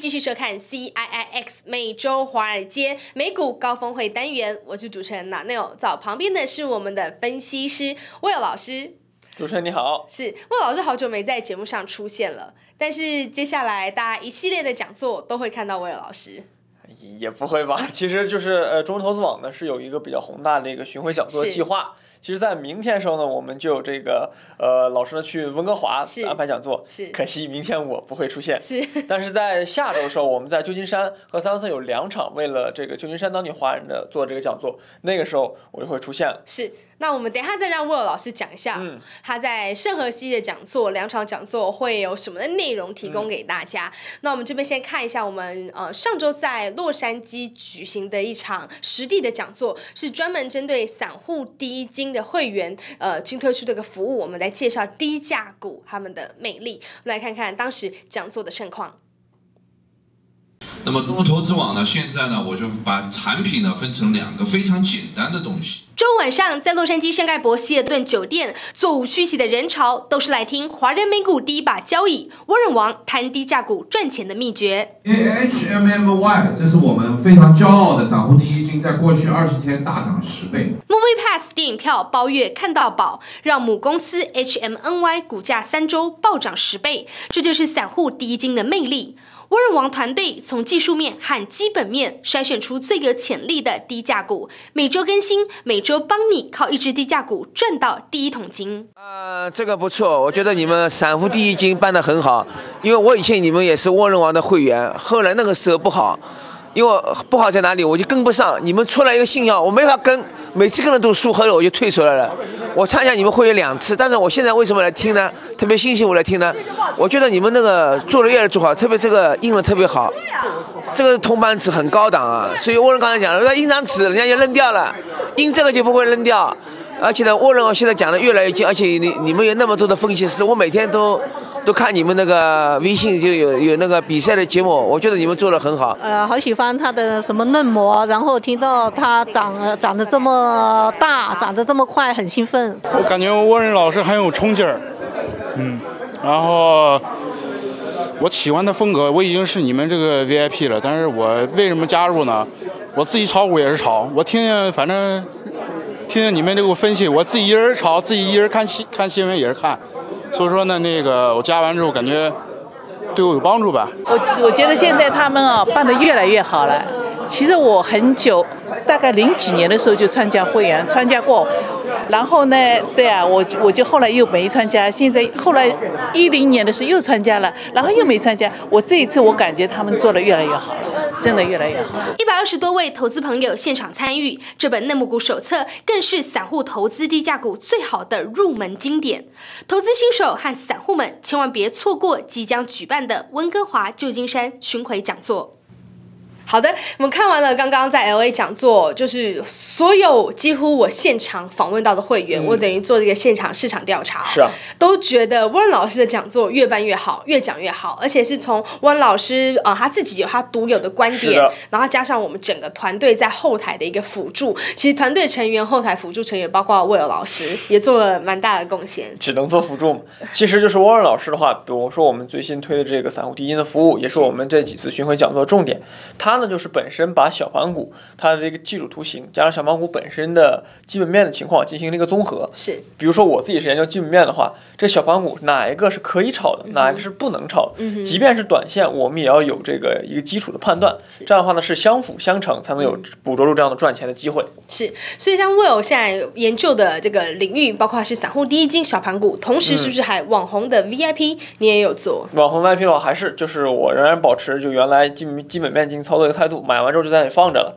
继续收看 CIIX 每周华尔街美股高峰会单元，我是主持人 Neil，在旁边的是我们的分析师威尔老师。主持人你好，是威尔老师好久没在节目上出现了，但是接下来大家一系列的讲座都会看到威尔老师。也也不会吧，其实就是呃，中国投资网呢是有一个比较宏大的一个巡回讲座计划。其实，在明天的时候呢，我们就有这个呃老师呢去温哥华安排讲座。是，可惜明天我不会出现。是，但是在下周的时候，我们在旧金山和三文森有两场为了这个旧金山当地华人的做这个讲座，那个时候我就会出现了。是。那我们等一下再让沃尔老师讲一下，他在圣何西的讲座两场讲座会有什么的内容提供给大家。那我们这边先看一下，我们呃上周在洛杉矶举行的一场实地的讲座，是专门针对散户第一金的会员呃新推出这个服务，我们来介绍低价股他们的魅力。我们来看看当时讲座的盛况。那么中国投资网呢？现在呢，我就把产品呢分成两个非常简单的东西。周五晚上，在洛杉矶圣盖博希尔顿酒店，座无虚席的人潮都是来听华人美股第一把交椅沃润王谈低价股赚钱的秘诀。HMMY，这是我们非常骄傲的散户第一金，在过去二十天大涨十倍。Movie Pass 电影票包月看到宝，让母公司 HMNY 股价三周暴涨十倍，这就是散户第一金的魅力。沃润王团队从技术面和基本面筛选出最有潜力的低价股，每周更新，每周帮你靠一只低价股赚到第一桶金。呃，这个不错，我觉得你们散户第一金办得很好，因为我以前你们也是沃润王的会员，后来那个时候不好。因为不好在哪里，我就跟不上。你们出来一个信号，我没法跟，每次跟了都输，后来我就退出来了。我参加你们会员两次，但是我现在为什么来听呢？特别星期五来听呢？我觉得你们那个做的越来越好，特别这个印的特别好，这个铜板纸很高档啊。所以沃伦刚才讲了，那印张纸，人家就扔掉了，印这个就不会扔掉。而且呢，沃伦我现在讲的越来越近，而且你你们有那么多的分析师，我每天都。都看你们那个微信就有有那个比赛的节目，我觉得你们做的很好。呃，好喜欢他的什么嫩模，然后听到他长长得这么大，长得这么快，很兴奋。我感觉沃人老师很有冲劲儿，嗯，然后我喜欢的风格，我已经是你们这个 VIP 了，但是我为什么加入呢？我自己炒股也是炒，我听听，反正听听你们这个分析，我自己一人炒，自己一人看新看新闻也是看。所以说呢，那个我加完之后感觉对我有帮助吧。我我觉得现在他们啊办得越来越好了。其实我很久，大概零几年的时候就参加会员，参加过。然后呢，对啊，我我就后来又没参加。现在后来一零年的时候又参加了，然后又没参加。我这一次我感觉他们做的越来越好了，真的越来越好。一百二十多位投资朋友现场参与，这本内幕股手册更是散户投资低价股最好的入门经典。投资新手和散户们千万别错过即将举办的温哥华、旧金山巡回讲座。好的，我们看完了刚刚在 L A 讲座，就是所有几乎我现场访问到的会员，我等于做这个现场市场调查，是啊，都觉得温老师的讲座越办越好，越讲越好，而且是从温老师啊他自己有他独有的观点，然后加上我们整个团队在后台的一个辅助，其实团队成员后台辅助成员包括威尔老师也做了蛮大的贡献，只能做辅助，其实就是沃尔老师的话，比如说我们最新推的这个散户第一的服务，也是我们这几次巡回讲座重点，他。那就是本身把小盘股它的这个技术图形加上小盘股本身的基本面的情况进行了一个综合。是，比如说我自己是研究基本面的话，这小盘股哪一个是可以炒的，哪一个是不能炒的？嗯即便是短线，我们也要有这个一个基础的判断。这样的话呢，是相辅相成，才能有捕捉住这样的赚钱的机会。是，所以像 Will 现在研究的这个领域，包括是散户第一金小盘股，同时是不是还网红的 VIP 你也有做？网红 VIP 的话，还是就是我仍然保持就原来基基本面进行操作。态度买完之后就在那里放着了，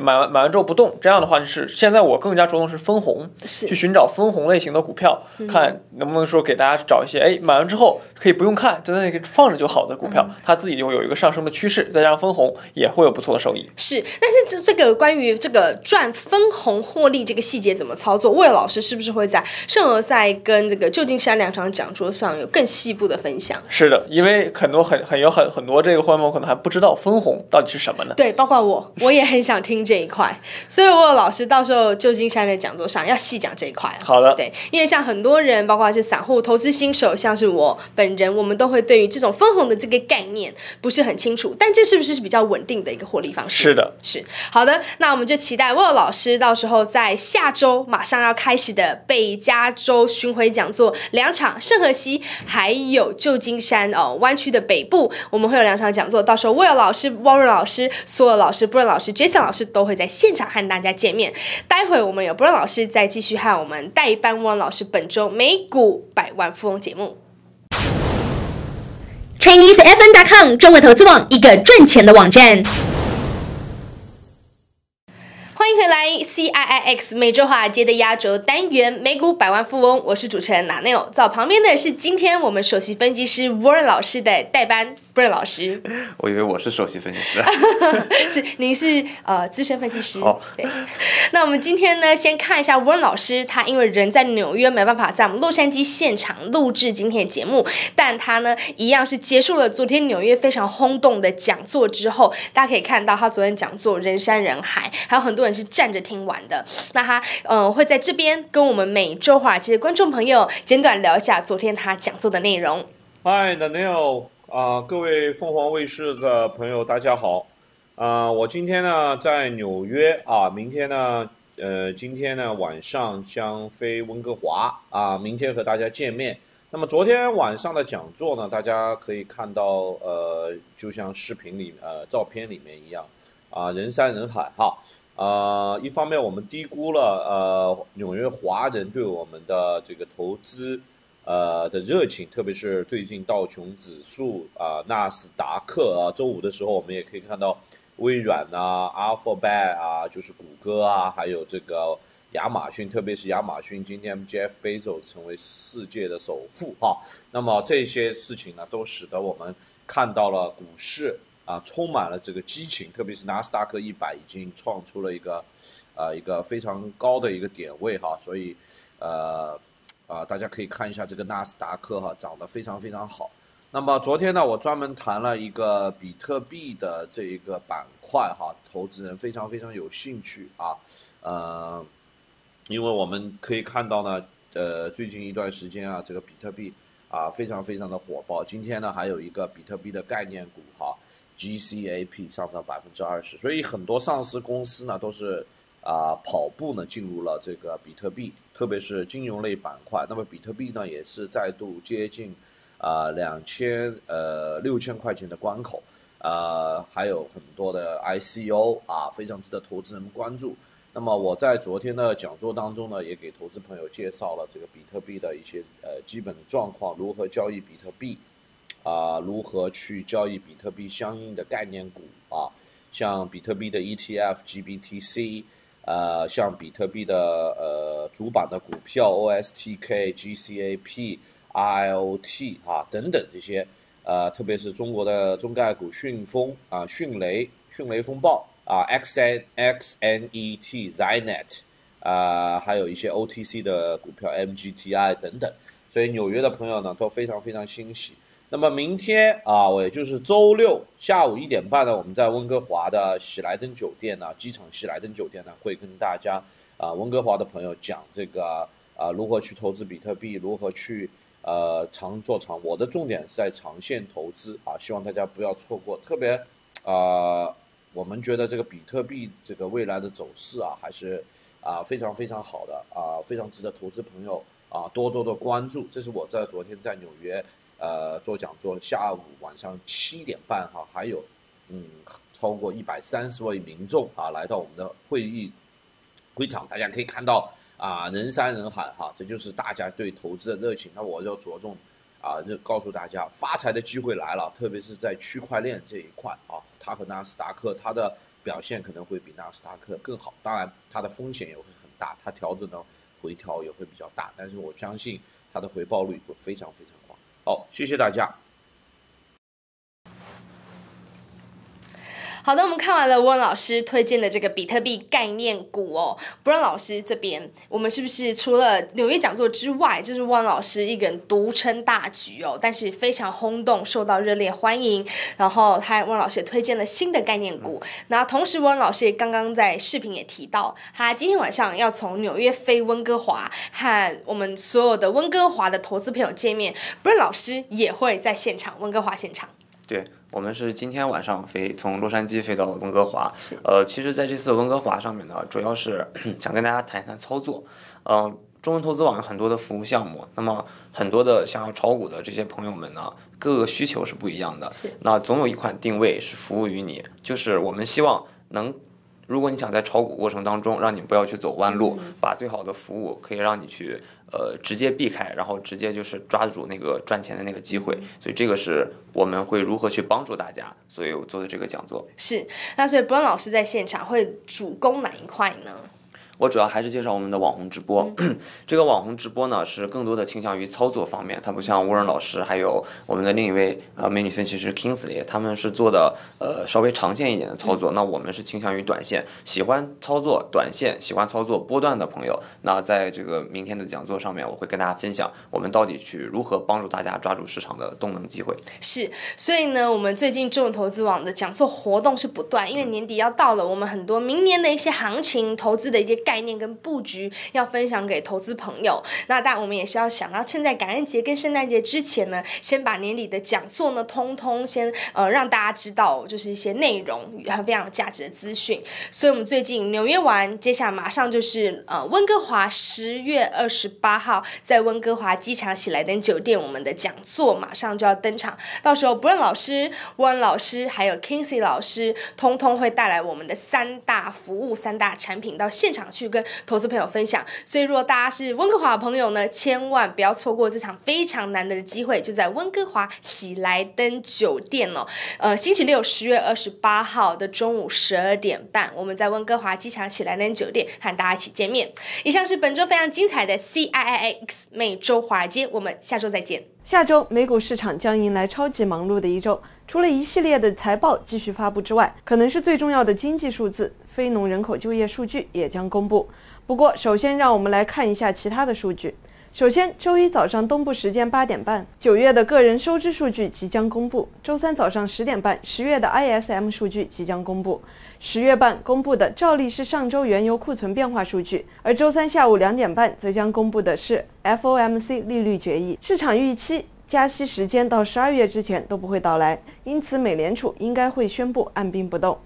买完买完之后不动，这样的话就是现在我更加着重是分红，去寻找分红类型的股票，看能不能说给大家找一些，哎，买完之后可以不用看，就在那里放着就好的股票，它自己就会有一个上升的趋势，再加上分红也会有不错的收益。是，但是这这个关于这个赚分红获利这个细节怎么操作，魏老师是不是会在圣何塞跟这个旧金山两场讲座上有更细部的分享？是的，因为很多很很有很很多这个会员朋友可能还不知道分红到底是什么。什么呢？对，包括我，我也很想听这一块，所以我有老师到时候旧金山的讲座上要细讲这一块。好的，对，因为像很多人，包括是散户、投资新手，像是我本人，我们都会对于这种分红的这个概念不是很清楚，但这是不是是比较稳定的一个获利方式？是的，是好的。那我们就期待沃老师到时候在下周马上要开始的北加州巡回讲座两场，圣荷西还有旧金山哦湾区的北部，我们会有两场讲座，到时候沃老师、汪润老师、所有老师、布伦老师、Jason 老师都会在现场和大家见面。待会我们有布伦老师再继续和我们代班汪老师本周美股百万富翁节目。ChineseFN.com 中文投资网，一个赚钱的网站。欢迎回来，CIIX 美洲华尔街的压轴单元美股百万富翁，我是主持人我旁边的是今天我们首席分析师 Warren 老师的代班。布伦老师，我以为我是首席分析师，是您是呃资深分析师。哦，对。那我们今天呢，先看一下温老师，他因为人在纽约，没办法在我们洛杉矶现场录制今天的节目，但他呢，一样是结束了昨天纽约非常轰动的讲座之后，大家可以看到他昨天讲座人山人海，还有很多人是站着听完的。那他嗯会在这边跟我们每周华尔街的观众朋友简短聊一下昨天他讲座的内容。Hi，Daniel。啊，各位凤凰卫视的朋友，大家好。啊，我今天呢在纽约啊，明天呢，呃，今天呢晚上将飞温哥华啊，明天和大家见面。那么昨天晚上的讲座呢，大家可以看到，呃，就像视频里呃照片里面一样，啊，人山人海哈。啊，一方面我们低估了呃纽约华人对我们的这个投资。呃的热情，特别是最近道琼指数啊、纳斯达克啊，周五的时候我们也可以看到微软啊、Alphabet 啊，就是谷歌啊，还有这个亚马逊，特别是亚马逊今天 Jeff Bezos 成为世界的首富哈。那么这些事情呢，都使得我们看到了股市啊充满了这个激情，特别是纳斯达克一百已经创出了一个呃一个非常高的一个点位哈，所以呃。啊，大家可以看一下这个纳斯达克哈，涨得非常非常好。那么昨天呢，我专门谈了一个比特币的这一个板块哈，投资人非常非常有兴趣啊。呃，因为我们可以看到呢，呃，最近一段时间啊，这个比特币啊非常非常的火爆。今天呢，还有一个比特币的概念股哈，GCAP 上涨百分之二十，所以很多上市公司呢都是。啊，跑步呢进入了这个比特币，特别是金融类板块。那么比特币呢也是再度接近啊两千呃六千块钱的关口，呃还有很多的 ICO 啊，非常值得投资人关注。那么我在昨天的讲座当中呢，也给投资朋友介绍了这个比特币的一些呃基本的状况，如何交易比特币，啊如何去交易比特币相应的概念股啊，像比特币的 ETF GBTC。呃，像比特币的呃主板的股票 OSTK、GCAP、IOT 啊等等这些，呃，特别是中国的中概股迅风啊、迅雷、迅雷风暴啊、X N X N E T Z I N E T 啊，还有一些 OTC 的股票 MGTI 等等，所以纽约的朋友呢都非常非常欣喜。那么明天啊，我也就是周六下午一点半呢，我们在温哥华的喜来登酒店呢，机场喜来登酒店呢，会跟大家啊，温哥华的朋友讲这个啊，如何去投资比特币，如何去呃长做长。我的重点是在长线投资啊，希望大家不要错过。特别啊，我们觉得这个比特币这个未来的走势啊，还是啊非常非常好的啊，非常值得投资朋友啊多多的关注。这是我在昨天在纽约。呃，做讲座，下午晚上七点半哈，还有，嗯，超过一百三十位民众啊来到我们的会议会场，大家可以看到啊，人山人海哈，这就是大家对投资的热情。那我要着重啊，就告诉大家，发财的机会来了，特别是在区块链这一块啊，它和纳斯达克它的表现可能会比纳斯达克更好，当然它的风险也会很大，它调整的回调也会比较大，但是我相信它的回报率会非常非常。好，谢谢大家。好的，我们看完了温老师推荐的这个比特币概念股哦。不让老师这边，我们是不是除了纽约讲座之外，就是温老师一个人独撑大局哦？但是非常轰动，受到热烈欢迎。然后他温老师也推荐了新的概念股。那同时，温老师也刚刚在视频也提到，他今天晚上要从纽约飞温哥华，和我们所有的温哥华的投资朋友见面。不让老师也会在现场，温哥华现场。对。我们是今天晚上飞从洛杉矶飞到温哥华，呃，其实在这次温哥华上面呢，主要是 想跟大家谈一谈操作。嗯，中文投资网有很多的服务项目，那么很多的想要炒股的这些朋友们呢，各个需求是不一样的。那总有一款定位是服务于你，就是我们希望能。如果你想在炒股过程当中，让你不要去走弯路，把最好的服务可以让你去呃直接避开，然后直接就是抓住那个赚钱的那个机会，所以这个是我们会如何去帮助大家，所以我做的这个讲座。是，那所以 r n 老师在现场会主攻哪一块呢？我主要还是介绍我们的网红直播。这个网红直播呢，是更多的倾向于操作方面，它不像沃伦老师还有我们的另一位呃美女分析师 Kingsley，他们是做的呃稍微长线一点的操作。那我们是倾向于短线，喜欢操作短线、喜欢操作波段的朋友，那在这个明天的讲座上面，我会跟大家分享我们到底去如何帮助大家抓住市场的动能机会。是，所以呢，我们最近中文投资网的讲座活动是不断，因为年底要到了，我们很多明年的一些行情、投资的一些概。概念跟布局要分享给投资朋友，那但我们也是要想到，趁在感恩节跟圣诞节之前呢，先把年底的讲座呢，通通先呃让大家知道，就是一些内容和非常有价值的资讯。所以，我们最近纽约完，接下来马上就是呃温哥华，十月二十八号在温哥华机场喜来登酒店，我们的讲座马上就要登场。到时候，不论老师、温老师还有 Kinsey 老师，通通会带来我们的三大服务、三大产品到现场去。去跟投资朋友分享，所以如果大家是温哥华的朋友呢，千万不要错过这场非常难得的机会，就在温哥华喜来登酒店哦。呃，星期六十月二十八号的中午十二点半，我们在温哥华机场喜来登酒店和大家一起见面。以上是本周非常精彩的 C I I X 每周华尔街，我们下周再见。下周美股市场将迎来超级忙碌的一周，除了一系列的财报继续发布之外，可能是最重要的经济数字。非农人口就业数据也将公布。不过，首先让我们来看一下其他的数据。首先，周一早上东部时间八点半，九月的个人收支数据即将公布；周三早上十点半，十月的 ISM 数据即将公布；十月半公布的照例是上周原油库存变化数据，而周三下午两点半则将公布的是 FOMC 利率决议。市场预期加息时间到十二月之前都不会到来，因此美联储应该会宣布按兵不动。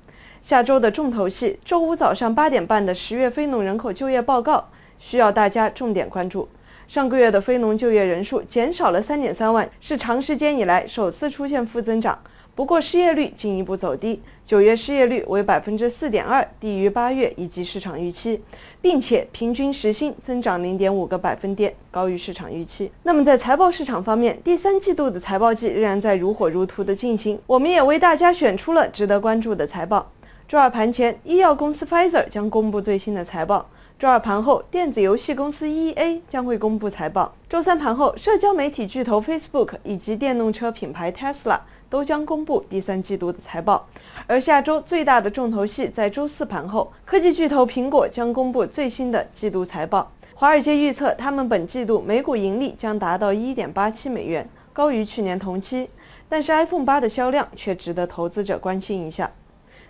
下周的重头戏，周五早上八点半的十月非农人口就业报告需要大家重点关注。上个月的非农就业人数减少了三点三万，是长时间以来首次出现负增长。不过失业率进一步走低，九月失业率为百分之四点二，低于八月以及市场预期，并且平均时薪增长零点五个百分点，高于市场预期。那么在财报市场方面，第三季度的财报季仍然在如火如荼的进行，我们也为大家选出了值得关注的财报。周二盘前，医药公司 Pfizer 将公布最新的财报。周二盘后，电子游戏公司 EA 将会公布财报。周三盘后，社交媒体巨头 Facebook 以及电动车品牌 Tesla 都将公布第三季度的财报。而下周最大的重头戏在周四盘后，科技巨头苹果将公布最新的季度财报。华尔街预测，他们本季度每股盈利将达到1.87美元，高于去年同期。但是 iPhone 八的销量却值得投资者关心一下。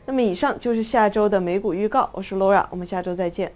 那么以上就是下周的美股预告，我是 Laura，我们下周再见。